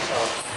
myself.